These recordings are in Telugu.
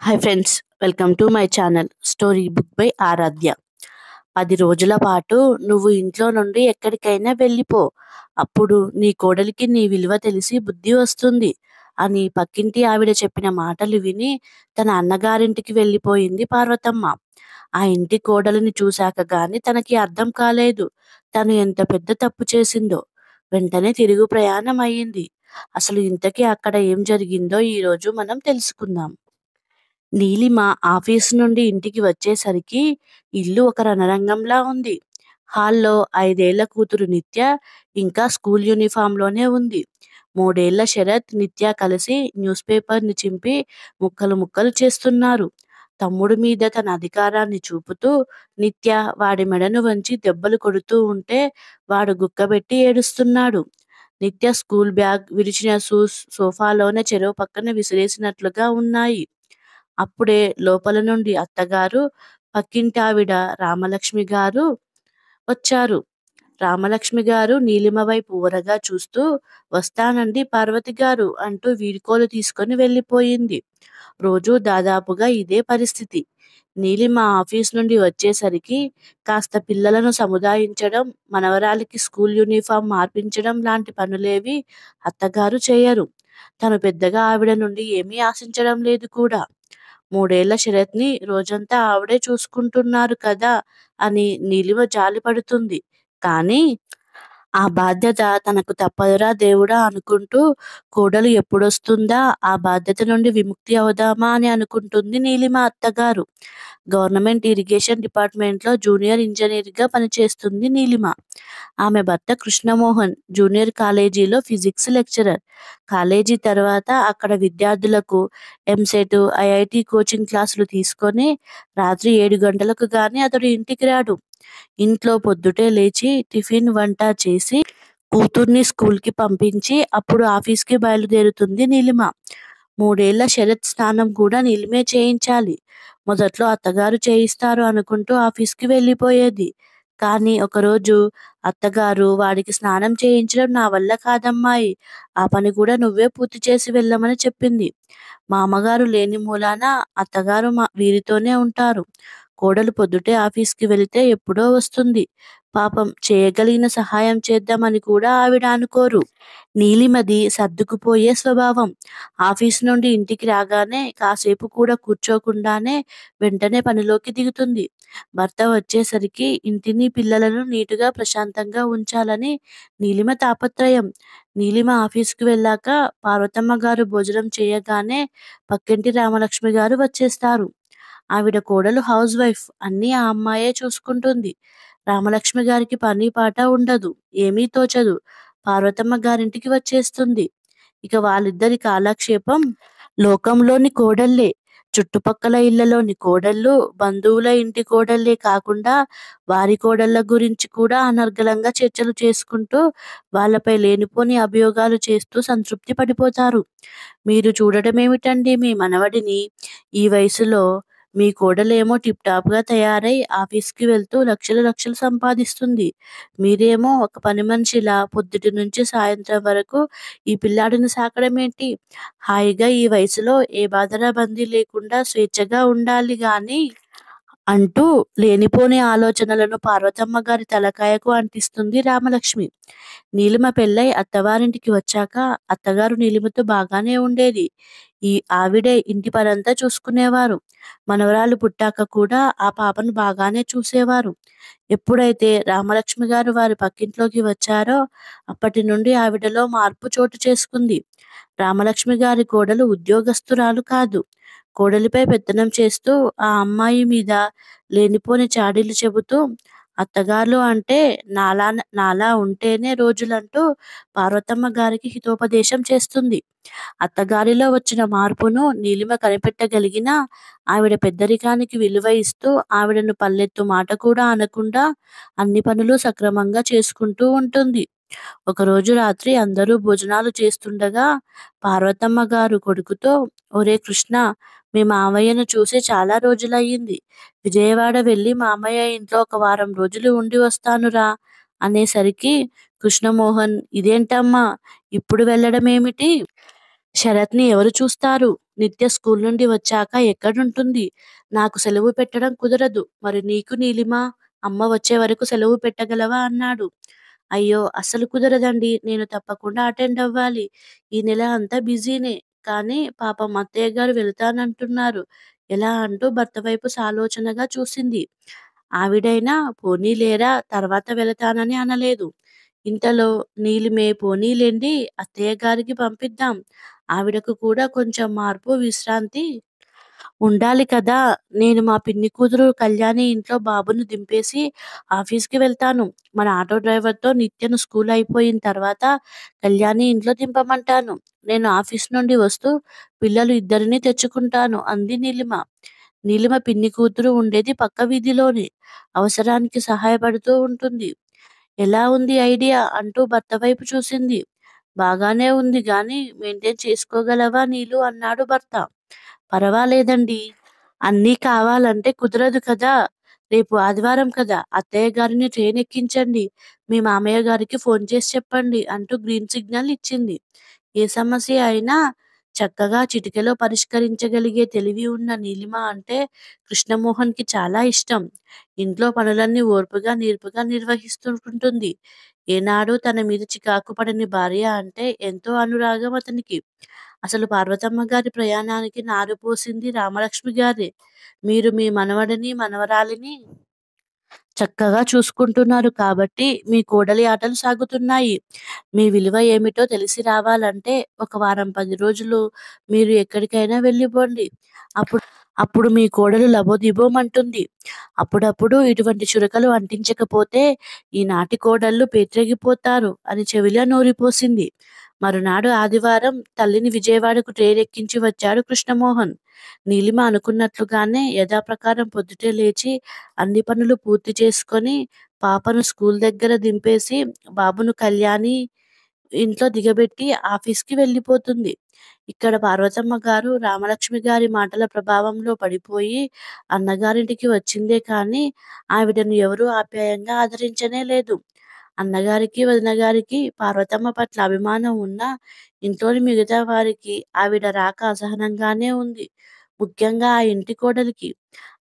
Hi friends welcome to my channel story book by Aaradhya పది రోజుల పాటు నువ్వు ఇంట్లో నుండి ఎక్కడికైనా వెళ్ళిపో. అప్పుడు నీ కోడలికి నీ విలువ తెలిసి బుద్ధి వస్తుంది. అని పక్కింటి ఆవిడ చెప్పిన మాటలు విని తన అన్నగారింటికి వెళ్ళిపోయింది పార్వతమ్మ. ఆ ఇంటి కోడలిని చూశాక గాని తనకి అర్థం కాలేదు. తను ఎంత పెద్ద తప్పు చేసిందో. వెంటనే తిరుగు ప్రయాణం అయ్యింది. అసలు ఇంతకీ అక్కడ ఏం జరిగిందో ఈ రోజు మనం తెలుసుకుందాం. నీలిమ ఆఫీస్ నుండి ఇంటికి వచ్చేసరికి ఇల్లు ఒక రణరంగంలా ఉంది. హాల్లో ఐదేళ్ళ కూతురు నిత్య ఇంకా స్కూల్ యూనిఫామ్లోనే ఉంది. మూడేళ్ళ శరత్ నిత్య కలిసి న్యూస్ పేపర్ని చింపి ముక్కలు ముక్కలు చేస్తున్నారు. తమ్ముడు మీద తన అధికారాన్ని చూపుతూ నిత్య వాడి మెడను వంచి దెబ్బలు కొడుతూ ఉంటే వాడు గుక్కబెట్టి ఏడుస్తున్నాడు. నిత్య స్కూల్ బ్యాగ్ విరిచిన షూస్ సోఫాలోనే చెరువు పక్కన విసిరేసినట్లుగా ఉన్నాయి. అప్పుడే లోపల నుండి అత్తగారు పక్కింటి ఆవిడ రామలక్ష్మి గారు వచ్చారు. రామలక్ష్మి గారు నీలిమ వైపు ఊరగా చూస్తూ వస్తానండి పార్వతి గారు అంటూ వీడ్కోలు తీసుకొని వెళ్ళిపోయింది. రోజు దాదాపుగా ఇదే పరిస్థితి. నీలిమ ఆఫీస్ నుండి వచ్చేసరికి కాస్త పిల్లలను సముదాయించడం మనవరాలికి స్కూల్ యూనిఫామ్ మార్పించడం లాంటి పనులేవి అత్తగారు చేయరు. తను పెద్దగా ఆవిడ నుండి ఏమీ ఆశించడం లేదు కూడా. మూడేళ్ళ శరత్ని రోజంతా ఆవిడే చూసుకుంటున్నారు కదా అని నీలిమ జాలి పడుతుంది. కానీ ఆ బాధ్యత తనకు తప్పదురా దేవుడా అనుకుంటూ కోడలు ఎప్పుడొస్తుందా? ఆ బాధ్యత నుండి విముక్తి అవుదామా అని అనుకుంటుంది నీలిమ అత్తగారు. గవర్నమెంట్ ఇరిగేషన్ డిపార్ట్మెంట్లో జూనియర్ ఇంజనీర్గా పనిచేస్తుంది నీలిమ. ఆమె భర్త కృష్ణమోహన్ జూనియర్ కాలేజీలో ఫిజిక్స్ లెక్చరర్. కాలేజీ తర్వాత అక్కడ విద్యార్థులకు ఎంసెట్ ఐఐటి కోచింగ్ క్లాసులు తీసుకొని రాత్రి ఏడు గంటలకు గాని అతడు ఇంటికి రాడు. ఇంట్లో పొద్దుటే లేచి టిఫిన్ వంట చేసి కూతుర్ని స్కూల్కి పంపించి అప్పుడు ఆఫీస్కి బయలుదేరుతుంది నీలిమ. మూడేళ్ళ శరత్ స్నానం కూడా నీలిమే చేయించాలి. మొదట్లో అత్తగారు చేయిస్తారు అనుకుంటూ ఆఫీస్కి వెళ్ళిపోయేది. కానీ ఒకరోజు అత్తగారు వాడికి స్నానం చేయించడం నా వల్ల కాదమ్మాయి. ఆ పని కూడా నువ్వే పూర్తి చేసి వెళ్ళమని చెప్పింది. మామగారు లేని మూలాన అత్తగారు మా వీరితోనే ఉంటారు. కోడలు పొద్దుటే ఆఫీస్కి వెళితే ఎప్పుడో వస్తుంది. పాపం చేయగలిగిన సహాయం చేద్దామని కూడా ఆవిడ అనుకోరు. నీలిమది సర్దుకుపోయే స్వభావం. ఆఫీస్ నుండి ఇంటికి రాగానే కాసేపు కూడా కూర్చోకుండానే వెంటనే పనిలోకి దిగుతుంది. భర్త వచ్చేసరికి ఇంటిని పిల్లలను నీటుగా ప్రశాంతంగా ఉంచాలని నీలిమ తాపత్రయం. నీలిమ ఆఫీస్కి వెళ్ళాక పార్వతమ్మ గారు భోజనం చేయగానే పక్కింటి రామలక్ష్మి గారు వచ్చేస్తారు. ఆవిడ కోడలు హౌస్ వైఫ్ అన్నీ ఆ అమ్మాయే చూసుకుంటుంది. రామలక్ష్మి గారికి పని పాట ఉండదు. ఏమీ తోచదు. పార్వతమ్మ గారింటికి వచ్చేస్తుంది. ఇక వాళ్ళిద్దరి కాలక్షేపం లోకంలోని కోడళ్ళే. చుట్టుపక్కల ఇళ్ళలోని కోడళ్ళు బంధువుల ఇంటి కోడళ్ళే కాకుండా వారి కోడళ్ళ గురించి కూడా అనర్గళంగా చర్చలు చేసుకుంటూ వాళ్ళపై లేనిపోని అభియోగాలు చేస్తూ సంతృప్తి పడిపోతారు. మీరు చూడడం ఏమిటండి మీ మనవడిని? ఈ వయసులో మీ కోడలేమో టిప్ టాప్గా తయారై ఆఫీస్కి వెళ్తూ లక్షలు లక్షలు సంపాదిస్తుంది. మీరేమో ఒక పని మనిషిలా పొద్దుటి నుంచి సాయంత్రం వరకు ఈ పిల్లాడిని సాకడం ఏంటి? హాయిగా ఈ వయసులో ఏ బాధరా బందీ లేకుండా స్వేచ్ఛగా ఉండాలి కానీ అంటూ లేనిపోని ఆలోచనలను పార్వతమ్మ గారి తలకాయకు అంటిస్తుంది రామలక్ష్మి. నీలిమ పెళ్ళై అత్తవారింటికి వచ్చాక అత్తగారు నీలిమతో బాగానే ఉండేది. ఈ ఆవిడే ఇంటి పనంతా చూసుకునేవారు. మనవరాలు పుట్టాక కూడా ఆ పాపను బాగానే చూసేవారు. ఎప్పుడైతే రామలక్ష్మి గారు వారి పక్కింట్లోకి వచ్చారో అప్పటి నుండి ఆవిడలో మార్పు చోటు చేసుకుంది. రామలక్ష్మి గారి కోడలు ఉద్యోగస్తురాలు కాదు. కోడలిపై పెత్తనం చేస్తూ ఆ అమ్మాయి మీద లేనిపోని చాడీలు చెబుతూ అత్తగారు అంటే నాలా నాలా ఉంటేనే రోజులంటూ పార్వతమ్మ గారికి హితోపదేశం చేస్తుంది. అత్తగారిలో వచ్చిన మార్పును నీలిమ కనిపెట్టగలిగిన ఆవిడ పెద్దరికానికి విలువ ఇస్తూ ఆవిడను పల్లెత్తు మాట కూడా అనకుండా అన్ని పనులు సక్రమంగా చేసుకుంటూ ఉంటుంది. ఒకరోజు రాత్రి అందరూ భోజనాలు చేస్తుండగా పార్వతమ్మ గారు కొడుకుతో ఒరే కృష్ణ మీ మామయ్యను చూసి చాలా రోజులయ్యింది. విజయవాడ వెళ్ళి మామయ్య ఇంట్లో ఒక వారం రోజులు ఉండి వస్తానురా అనేసరికి కృష్ణమోహన్ ఇదేంటమ్మా ఇప్పుడు వెళ్ళడం ఏమిటి శరత్ని ఎవరు చూస్తారు? నిత్య స్కూల్ నుండి వచ్చాక ఎక్కడుంటుంది? నాకు సెలవు పెట్టడం కుదరదు. మరి నీకు నీలిమా? అమ్మ వచ్చే వరకు సెలవు పెట్టగలవా? అన్నాడు. అయ్యో అసలు కుదరదండి. నేను తప్పకుండా అటెండ్ అవ్వాలి. ఈ నెల అంతా బిజీనే. కానీ పాపం అత్తయ్య గారు వెళ్తానంటున్నారు. ఎలా అంటూ భర్త వైపు సాలోచనగా చూసింది. ఆవిడైనా పోనీలేరా తర్వాత వెళతానని అనలేదు. ఇంతలో నీలిమే పోనీలేండి అత్తయ్య గారికి పంపిద్దాం. ఆవిడకు కూడా కొంచెం మార్పు విశ్రాంతి ఉండాలి కదా. నేను మా పిన్ని కూతురు కళ్యాణి ఇంట్లో బాబును దింపేసి ఆఫీస్కి వెళ్తాను. మన ఆటో డ్రైవర్తో నిత్యను స్కూల్ అయిపోయిన తర్వాత కళ్యాణి ఇంట్లో దింపమంటాను. నేను ఆఫీస్ నుండి వస్తూ పిల్లలు ఇద్దరిని తెచ్చుకుంటాను అంది నీలిమ. నీలిమ పిన్ని కూతురు ఉండేది పక్క వీధిలోనే. అవసరానికి సహాయపడుతూ ఉంటుంది. ఎలా ఉంది ఐడియా? అంటూ భర్త వైపు చూసింది. బాగానే ఉంది గాని మెయింటైన్ చేసుకోగలవా నీలు? అన్నాడు భర్త. పర్వాలేదండి. అన్నీ కావాలంటే కుదరదు కదా. రేపు ఆదివారం కదా. అత్తయ్య గారిని ట్రైన్ ఎక్కించండి. మీ మామయ్య గారికి ఫోన్ చేసి చెప్పండి అంటూ గ్రీన్ సిగ్నల్ ఇచ్చింది. ఏ సమస్య అయినా చక్కగా చిటికెలో పరిష్కరించగలిగే తెలివి ఉన్న నీలిమ అంటే కృష్ణమోహన్కి చాలా ఇష్టం. ఇంట్లో పనులన్నీ ఓర్పుగా నేర్పుగా నిర్వహిస్తుంటుంది ఏనాడు తన మీద చికాకు పడని భార్య అంటే ఎంతో అనురాగం అతనికి. అసలు పార్వతమ్మ గారి ప్రయాణానికి నారు పోసింది రామలక్ష్మి గారి. మీరు మీ మనవడిని మనవరాలిని చక్కగా చూసుకుంటున్నారు కాబట్టి మీ కోడలి ఆటలు సాగుతున్నాయి. మీ విలువ ఏమిటో తెలిసి రావాలంటే ఒక వారం పది రోజులు మీరు ఎక్కడికైనా వెళ్ళిపోండి. అప్పుడు అప్పుడు మీ కోడలు లబోదిబోమంటుంది. అప్పుడప్పుడు ఇటువంటి చురకలు అంటించకపోతే ఈనాటి కోడళ్ళు పేత్రెగిపోతారు అని చెవిలో నూరిపోసింది. మరునాడు ఆదివారం తల్లిని విజయవాడకు ట్రైన్ ఎక్కించి వచ్చాడు కృష్ణమోహన్. నీలిమ అనుకున్నట్లుగానే యథాప్రకారం పొద్దుటే లేచి అన్ని పనులు పూర్తి చేసుకొని పాపను స్కూల్ దగ్గర దింపేసి బాబును కళ్యాణి ఇంట్లో దిగబెట్టి ఆఫీస్కి వెళ్ళిపోతుంది. ఇక్కడ పార్వతమ్మ గారు రామలక్ష్మి గారి మాటల ప్రభావంలో పడిపోయి అన్నగారింటికి వచ్చిందే కానీ ఆవిడను ఎవరూ ఆప్యాయంగా ఆదరించనే లేదు. అన్నగారికి వదినగారికి పార్వతమ్మ పట్ల అభిమానం ఉన్నా ఇంట్లోని మిగతా వారికి ఆవిడ రాక అసహనంగానే ఉంది. ముఖ్యంగా ఆ ఇంటి కోడలికి.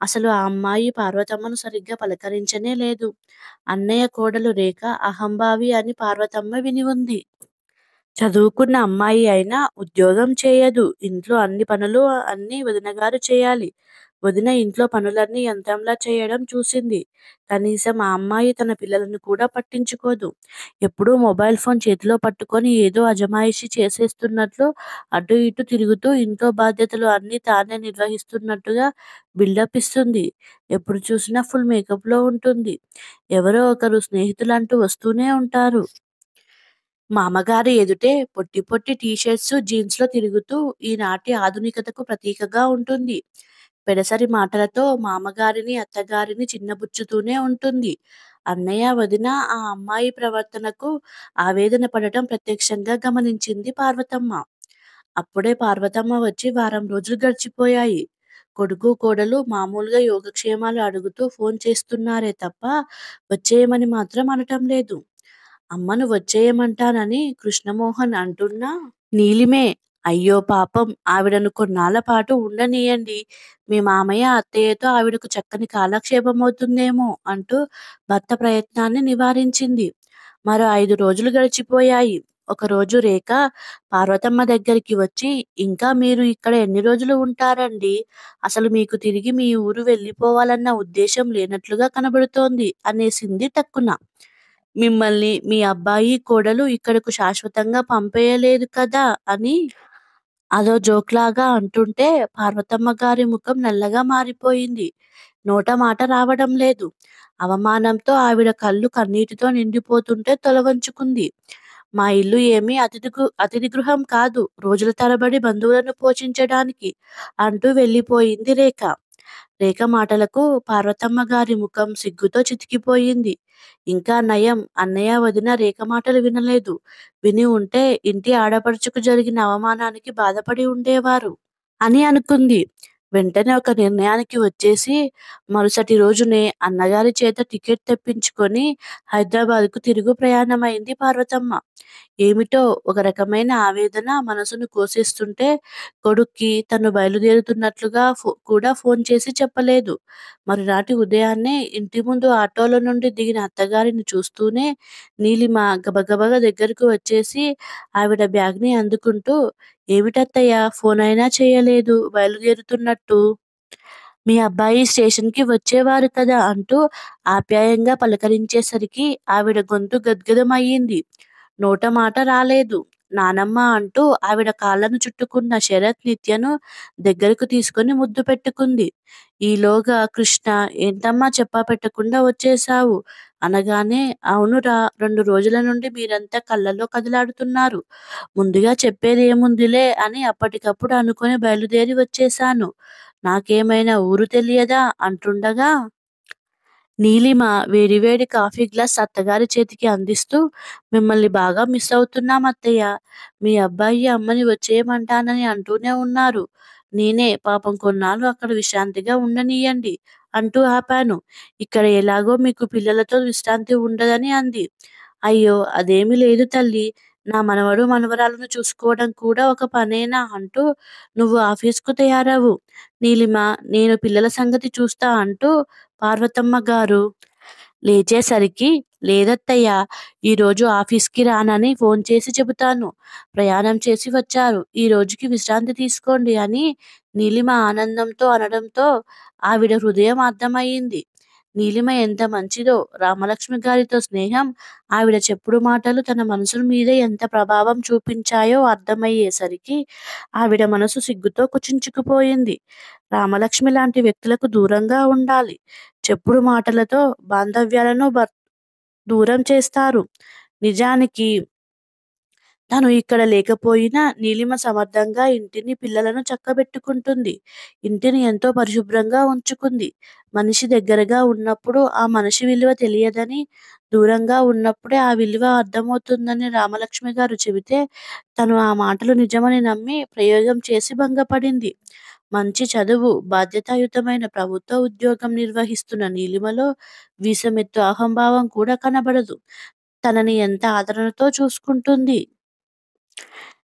అసలు ఆ అమ్మాయి పార్వతమ్మను సరిగ్గా పలకరించనే లేదు. అన్నయ్య కోడలు రేఖ అహంభావి అని పార్వతమ్మ విని ఉంది. చదువుకున్న అమ్మాయి అయినా ఉద్యోగం చేయదు. ఇంట్లో అన్ని పనులు అన్ని వదినగారు చేయాలి. వదిన ఇంట్లో పనులన్నీ యంత్రంలా చేయడం చూసింది. కనీసం ఆ అమ్మాయి తన పిల్లలను కూడా పట్టించుకోదు. ఎప్పుడూ మొబైల్ ఫోన్ చేతిలో పట్టుకొని ఏదో అజమాయిషి చేసేస్తున్నట్లు అటు ఇటు తిరుగుతూ ఇంట్లో బాధ్యతలు అన్నీ తానే నిర్వహిస్తున్నట్టుగా బిల్డప్ ఇస్తుంది. ఎప్పుడు చూసినా ఫుల్ మేకప్లో ఉంటుంది. ఎవరో ఒకరు స్నేహితులంటూ వస్తూనే ఉంటారు. మామగారి ఎదుటే పొట్టి పొట్టి టీషర్ట్స్ జీన్స్లో తిరుగుతూ ఈనాటి ఆధునికతకు ప్రతీకగా ఉంటుంది. పెడసరి మాటలతో మామగారిని అత్తగారిని చిన్నబుచ్చుతూనే ఉంటుంది. అన్నయ్య వదిన ఆ అమ్మాయి ప్రవర్తనకు ఆవేదన పడటం ప్రత్యక్షంగా గమనించింది పార్వతమ్మ. అప్పుడే పార్వతమ్మ వచ్చి వారం రోజులు గడిచిపోయాయి. కొడుకు కోడలు మామూలుగా యోగక్షేమాలు అడుగుతూ ఫోన్ చేస్తున్నారే తప్ప వచ్చేయమని మాత్రం అనటం లేదు. అమ్మను వచ్చేయమంటానని కృష్ణమోహన్ అంటున్నా నీలిమే అయ్యో పాపం ఆవిడను కొన్నాళ్ళ పాటు ఉండనీయండి. మీ మామయ్య అత్తయ్యతో ఆవిడకు చక్కని కాలక్షేపం అవుతుందేమో అంటూ భర్త ప్రయత్నాన్ని నివారించింది. మరో ఐదు రోజులు గడిచిపోయాయి. ఒకరోజు రేఖ పార్వతమ్మ దగ్గరికి వచ్చి ఇంకా మీరు ఇక్కడ ఎన్ని రోజులు ఉంటారండి? అసలు మీకు తిరిగి మీ ఊరు వెళ్ళిపోవాలన్న ఉద్దేశం లేనట్లుగా కనబడుతోంది అనేసింది టక్కున మిమ్మల్ని మీ అబ్బాయి కోడలు ఇక్కడకు శాశ్వతంగా పంపేయలేదు కదా అని అదో జోక్లాగా అంటుంటే పార్వతమ్మ గారి ముఖం నల్లగా మారిపోయింది. నోట మాట రావడం లేదు. అవమానంతో ఆవిడ కళ్ళు కన్నీటితో నిండిపోతుంటే తొలవంచుకుంది మా ఇల్లు ఏమీ అతిథి అతిథి గృహం కాదు. రోజుల తరబడి బంధువులను పోషించడానికి అంటూ వెళ్ళిపోయింది రేఖ. రేఖ మాటలకు పార్వతమ్మ గారి ముఖం సిగ్గుతో చితికిపోయింది. ఇంకా నయం. అన్నయ్య వదిన రేఖ మాటలు వినలేదు. విని ఉంటే ఇంటి ఆడపడుచుకు జరిగిన అవమానానికి బాధపడి ఉండేవారు అని అనుకుంది. వెంటనే ఒక నిర్ణయానికి వచ్చేసి మరుసటి రోజునే అన్నగారి చేత టికెట్ తెప్పించుకొని హైదరాబాద్కు తిరుగు ప్రయాణమైంది పార్వతమ్మ. ఏమిటో ఒక రకమైన ఆవేదన మనసును కోసేస్తుంటే కొడుక్కి తను బయలుదేరుతున్నట్లుగా కూడా ఫోన్ చేసి చెప్పలేదు. మరునాటి ఉదయాన్నే ఇంటి ముందు ఆటోలో నుండి దిగిన అత్తగారిని చూస్తూనే నీలిమ గబగబగా దగ్గరకు వచ్చేసి ఆవిడ బ్యాగ్ని అందుకుంటూ ఏమిటత్తయ్యా అయినా చేయలేదు బయలుదేరుతున్నట్టు. మీ అబ్బాయి స్టేషన్కి వచ్చేవారు కదా అంటూ ఆప్యాయంగా పలకరించేసరికి ఆవిడ గొంతు గద్గదమయ్యింది నోట మాట రాలేదు. నానమ్మ అంటూ ఆవిడ కాళ్ళను చుట్టుకున్న శరత్ నిత్యను దగ్గరకు తీసుకుని ముద్దు పెట్టుకుంది. ఈలోగా కృష్ణ ఏంటమ్మా చెప్పాపెట్టకుండా వచ్చేశావు అనగానే అవునురా రెండు రోజుల నుండి మీరంతా కళ్ళలో కదలాడుతున్నారు. ముందుగా చెప్పేది ఏముందిలే అని అప్పటికప్పుడు అనుకుని బయలుదేరి వచ్చేశాను. నాకేమైనా ఊరు తెలియదా అంటుండగా నీలిమ వేడివేడి కాఫీ గ్లాస్ అత్తగారి చేతికి అందిస్తూ మిమ్మల్ని బాగా మిస్ అవుతున్నాం అత్తయ్య. మీ అబ్బాయి అమ్మని వచ్చేయమంటానని అంటూనే ఉన్నారు. నేనే పాపం కొన్నాళ్ళు అక్కడ విశ్రాంతిగా ఉండనీయండి అంటూ ఆపాను. ఇక్కడ ఎలాగో మీకు పిల్లలతో విశ్రాంతి ఉండదని అంది. అయ్యో అదేమీ లేదు తల్లి నా మనవడు మనవరాలను చూసుకోవడం కూడా ఒక పనేనా అంటూ నువ్వు ఆఫీస్కు తయారవు నీలిమ నేను పిల్లల సంగతి చూస్తా అంటూ పార్వతమ్మ గారు లేచేసరికి లేదత్తయ్యా ఈరోజు ఆఫీస్కి రానని ఫోన్ చేసి చెబుతాను. ప్రయాణం చేసి వచ్చారు. ఈ రోజుకి విశ్రాంతి తీసుకోండి అని నీలిమ ఆనందంతో అనడంతో ఆవిడ హృదయం అర్థమయ్యింది నీలిమ ఎంత మంచిదో రామలక్ష్మి గారితో స్నేహం ఆవిడ చెప్పుడు మాటలు తన మనసు మీద ఎంత ప్రభావం చూపించాయో అర్థమయ్యేసరికి ఆవిడ మనసు సిగ్గుతో కుచించుకుపోయింది. రామలక్ష్మి లాంటి వ్యక్తులకు దూరంగా ఉండాలి. చెప్పుడు మాటలతో బాంధవ్యాలను దూరం చేస్తారు. నిజానికి తను ఇక్కడ లేకపోయినా నీలిమ సమర్థంగా ఇంటిని పిల్లలను చక్కబెట్టుకుంటుంది. ఇంటిని ఎంతో పరిశుభ్రంగా ఉంచుకుంది. మనిషి దగ్గరగా ఉన్నప్పుడు ఆ మనిషి విలువ తెలియదని, దూరంగా ఉన్నప్పుడే ఆ విలువ అర్థమవుతుందని రామలక్ష్మి గారు చెబితే తను ఆ మాటలు నిజమని నమ్మి ప్రయోగం చేసి భంగపడింది. మంచి చదువు, బాధ్యతాయుతమైన ప్రభుత్వ ఉద్యోగం నిర్వహిస్తున్న నీలిమలో వీసమెత్తు అహంభావం కూడా కనబడదు. తనని ఎంత ఆదరణతో చూసుకుంటుంది.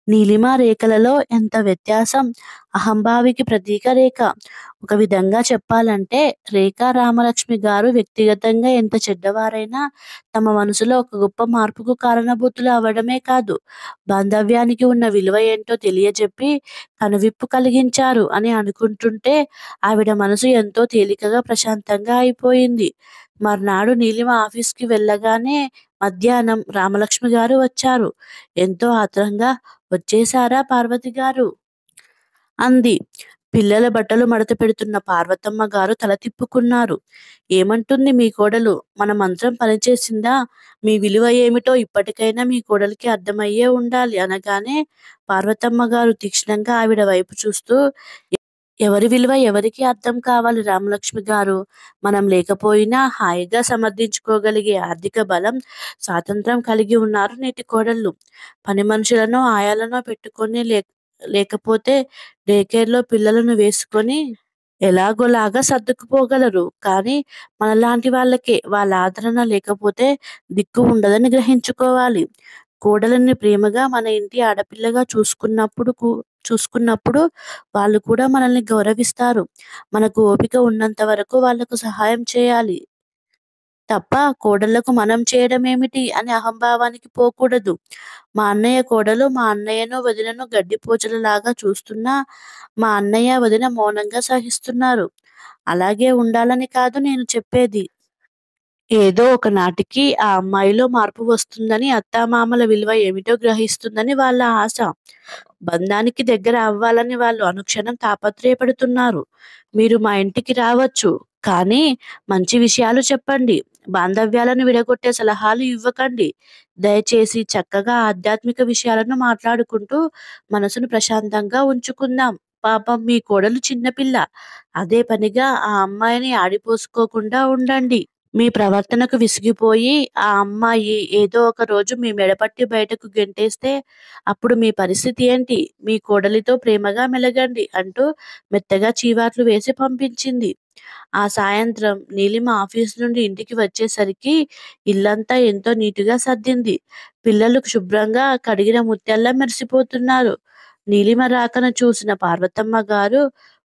నీలిమ రేఖలలో ఎంత వ్యత్యాసం! అహంభావికి ప్రతీక రేఖ. ఒక విధంగా చెప్పాలంటే రేఖా రామలక్ష్మి గారు వ్యక్తిగతంగా ఎంత చెడ్డవారైనా తమ మనసులో ఒక గొప్ప మార్పుకు కారణభూతులు అవ్వడమే కాదు బాంధవ్యానికి ఉన్న విలువ ఏంటో తెలియజెప్పి కనువిప్పు కలిగించారు అని అనుకుంటుంటే ఆవిడ మనసు ఎంతో తేలికగా ప్రశాంతంగా అయిపోయింది. మర్నాడు నీలిమ ఆఫీస్కి వెళ్ళగానే మధ్యాహ్నం రామలక్ష్మి గారు వచ్చారు. ఎంతో ఆత్రంగా వచ్చేశారా పార్వతిగారూ? అంది. పిల్లల బట్టలు మడత పెడుతున్న పార్వతమ్మ గారు తల తిప్పుకున్నారు. ఏమంటుంది మీ కోడలు? మన మంత్రం పనిచేసిందా? మీ విలువ ఏమిటో ఇప్పటికైనా మీ కోడలికి అర్థమయ్యే ఉండాలి అనగానే పార్వతమ్మ గారు తీక్షణంగా ఆవిడ వైపు చూస్తూ ఎవరి విలువ ఎవరికి అర్థం కావాలి రామలక్ష్మి గారు మనం లేకపోయినా హాయిగా సమర్థించుకోగలిగే ఆర్థిక బలం, స్వాతంత్రం కలిగి ఉన్నారు నేటి కోడళ్ళు. పని మనుషులను ఆయాలను ఆయాలనో లే లేకపోతే డేకేర్లో పిల్లలను వేసుకొని ఎలాగోలాగా సర్దుకుపోగలరు. కానీ మనలాంటి వాళ్ళకే వాళ్ళ ఆదరణ లేకపోతే దిక్కు ఉండదని గ్రహించుకోవాలి. కోడలని ప్రేమగా మన ఇంటి ఆడపిల్లగా చూసుకున్నప్పుడు చూసుకున్నప్పుడు వాళ్ళు కూడా మనల్ని గౌరవిస్తారు. మనకు ఓపిక ఉన్నంతవరకు వాళ్ళకు సహాయం చేయాలి తప్ప కోడళ్ళకు మనం చేయడం ఏమిటి అని అహంభావానికి పోకూడదు. మా అన్నయ్య కోడలు మా అన్నయ్యను, వదినను గడ్డిపోచలలాగా చూస్తున్నా మా అన్నయ్య, వదిన మౌనంగా సహిస్తున్నారు. అలాగే ఉండాలని కాదు నేను చెప్పేది. ఏదో ఒక నాటికి ఆ అమ్మాయిలో మార్పు వస్తుందని, అత్తామామల విలువ ఏమిటో గ్రహిస్తుందని వాళ్ళ ఆశ. బంధానికి దగ్గర అవ్వాలని వాళ్ళు అనుక్షణం తాపత్రయపడుతున్నారు. మీరు మా ఇంటికి రావచ్చు. కానీ మంచి విషయాలు చెప్పండి. బాంధవ్యాలను విడగొట్టే సలహాలు ఇవ్వకండి. దయచేసి చక్కగా ఆధ్యాత్మిక విషయాలను మాట్లాడుకుంటూ మనసును ప్రశాంతంగా ఉంచుకుందాం. పాపం మీ కోడలు చిన్నపిల్ల. అదే పనిగా ఆ అమ్మాయిని ఆడిపోసుకోకుండా ఉండండి. మీ ప్రవర్తనకు విసిగిపోయి ఆ అమ్మాయి ఏదో ఒక రోజు మీ మెడపట్టి బయటకు గెంటేస్తే అప్పుడు మీ పరిస్థితి ఏంటి? మీ కోడలితో ప్రేమగా మెలగండి అంటూ మెత్తగా చీవాట్లు వేసి పంపించింది. ఆ సాయంత్రం నీలిమ ఆఫీస్ నుండి ఇంటికి వచ్చేసరికి ఇల్లంతా ఎంతో నీటుగా సర్దింది. పిల్లలు శుభ్రంగా కడిగిన ముత్యాల్లా మెరిసిపోతున్నారు. నీలిమ రాకను చూసిన పార్వతమ్మ గారు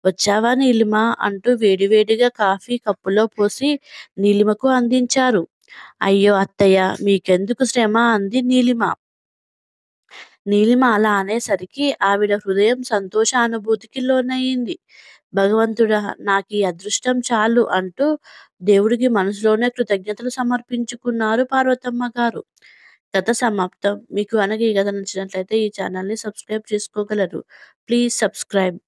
వచ్చావా నీలిమా? అంటూ వేడివేడిగా కాఫీ కప్పులో పోసి నీలిమకు అందించారు. అయ్యో అత్తయ్య మీకెందుకు శ్రమ? అంది నీలిమ. నీలిమ అలా అనేసరికి ఆవిడ హృదయం సంతోషానుభూతికి లోనయ్యింది భగవంతుడా నాకు ఈ అదృష్టం చాలు అంటూ దేవుడికి మనసులోనే కృతజ్ఞతలు సమర్పించుకున్నారు పార్వతమ్మ గారు. కథ సమాప్తం. మీకు అనగా ఈ కథ నచ్చినట్లయితే ఈ ఛానల్ని సబ్స్క్రైబ్ చేసుకోగలరు. Please subscribe.